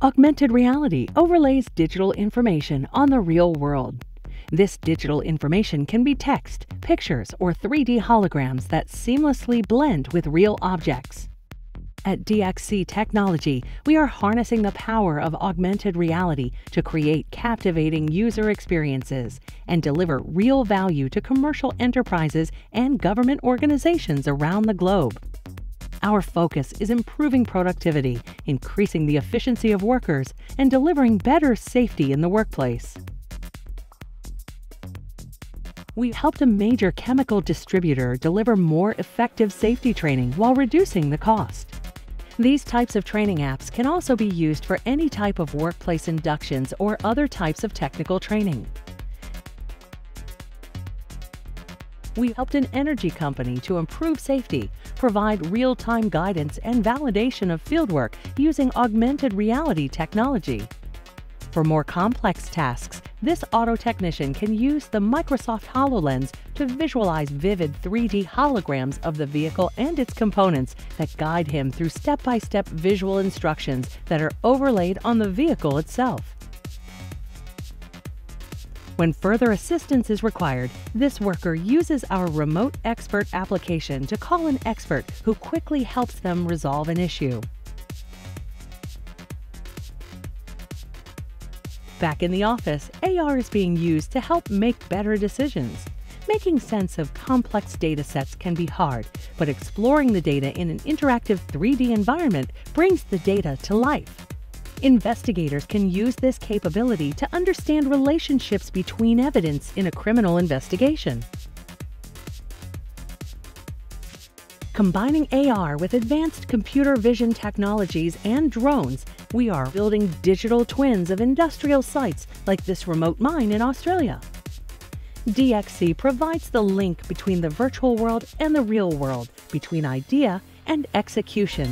Augmented reality overlays digital information on the real world. This digital information can be text, pictures, or 3D holograms that seamlessly blend with real objects. At DXC Technology, we are harnessing the power of augmented reality to create captivating user experiences and deliver real value to commercial enterprises and government organizations around the globe. Our focus is improving productivity, increasing the efficiency of workers, and delivering better safety in the workplace. We helped a major chemical distributor deliver more effective safety training while reducing the cost. These types of training apps can also be used for any type of workplace inductions or other types of technical training. We helped an energy company to improve safety, provide real-time guidance and validation of fieldwork using augmented reality technology. For more complex tasks, this auto technician can use the Microsoft HoloLens to visualize vivid 3D holograms of the vehicle and its components that guide him through step by step visual instructions that are overlaid on the vehicle itself. When further assistance is required, this worker uses our Remote Expert application to call an expert who quickly helps them resolve an issue. Back in the office, AR is being used to help make better decisions. Making sense of complex data sets can be hard, but exploring the data in an interactive 3D environment brings the data to life. Investigators can use this capability to understand relationships between evidence in a criminal investigation. Combining AR with advanced computer vision technologies and drones, we are building digital twins of industrial sites like this remote mine in Australia. DXC provides the link between the virtual world and the real world, between idea and execution.